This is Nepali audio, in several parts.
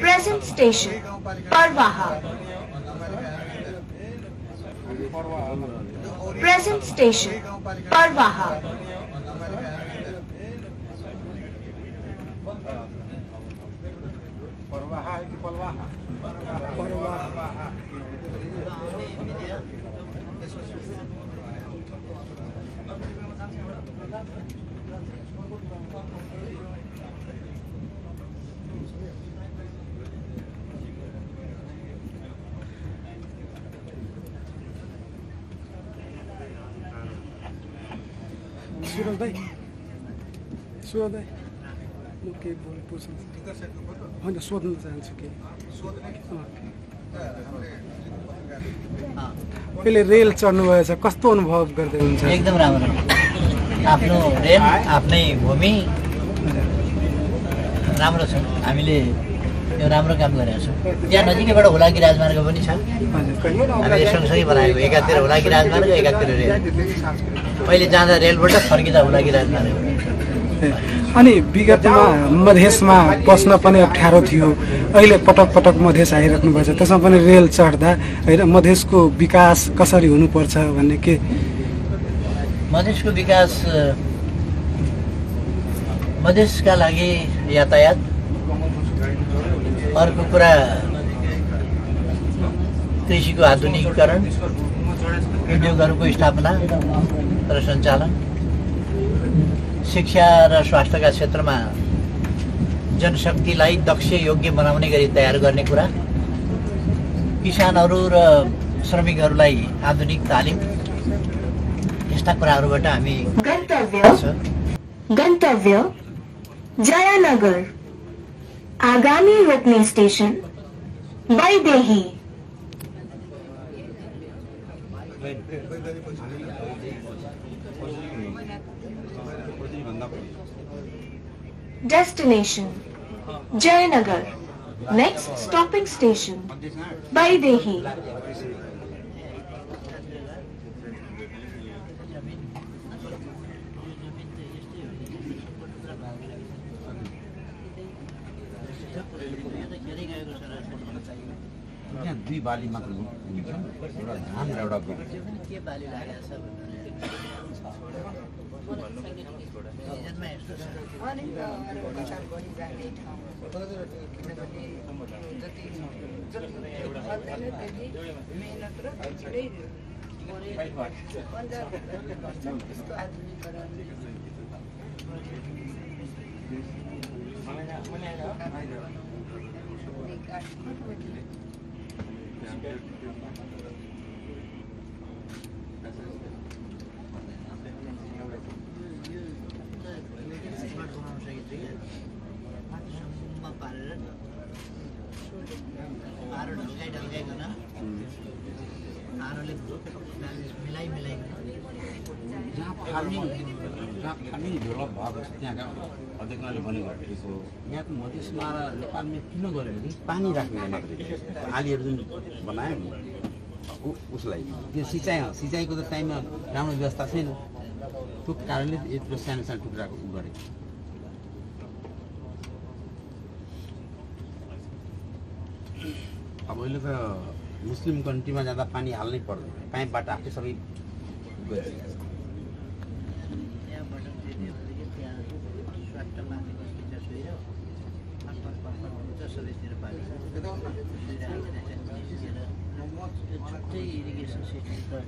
Present station, Parwaha. Present station, Parwaha. Parwaha, Parwaha. Suraj दाई सुरज दाई म केही बोल पुछ्नु होइन सोध्न चाहन्छु के अहिले रेल चढ्नुभएछ कस्तो अनुभव गर्दै हुन्छ एकदम राम्रो। आफ्नो रेल आफ्नै भूमि राम्रो छ हामीले यो राम्रो काम गरेका छौँ। त्यहाँ नजिकैबाट हुलाकी राजमार्ग पनि छ हजुर हामीले सँगसँगै बनाएको एकातिर हुलाकी राजमार्ग एकातिर रेल। पहिले जाँदा रेलबाट फर्किँदा हुलाकी राजमार्ग। अनि विगतमा मधेसमा बस्न पनि अप्ठ्यारो थियो। अहिले पटक पटक मधेस आइराख्नु भएको छ त्यसमा पनि रेल चढ्दा होइन मधेसको विकास कसरी हुनुपर्छ भन्ने के? मधेसको विकास मधेसका लागि यातायात। अर्को कुरा कृषिको आधुनिकीकरण उद्योगहरूको स्थापना र सञ्चालन शिक्षा र स्वास्थ्यका क्षेत्रमा जनशक्तिलाई दक्ष योग्य बनाउने गरी तयार गर्ने कुरा किसानहरू र श्रमिकहरूलाई आधुनिक तालिम यस्ता कुराहरूबाट हामी गन्तव्य। गन्तव्य। जयानगर। आगामी रोकने station Baidehi destination Jaynagar next stopping station by दे दुई बाली मात्र हुन्छ एउटा धान र एउटा गहुँ बाली लागेको छ सिजनमा यस्तो छ स्मार्ट बनाउन सकिन्छ पारोले मिलाइ मिलाइकन जहाँ फार्मिङ जहाँ फार्मिङ डेभलप भएको छ त्यहाँका अध्यक्षले भनेको यहाँको मधेसमा र नेपालमा किन गऱ्यो भने पानी राख्ने मात्रै आलीहरू जुन बनायो नि उसलाई। त्यो सिँचाइ सिँचाइको त टाइममा राम्रो व्यवस्था छैन। त्यो कारणले यत्रो सानो सानो टुक्राको उ गरेको अब अहिले त मुस्लिम कन्ट्रीमा जाँदा पानी हाल्नै पर्दैन। पाइपबाट आफै सबै छुट्टै इरिगेसन सिस्टम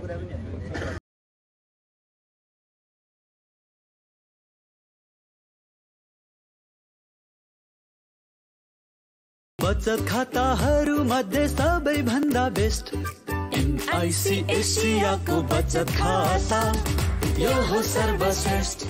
कुरा पनि बचत खाताहरू मध्ये सबैभन्दा बेस्ट एनआइसी एसियाको बचत खाता यो हो सर्वश्रेष्ठ।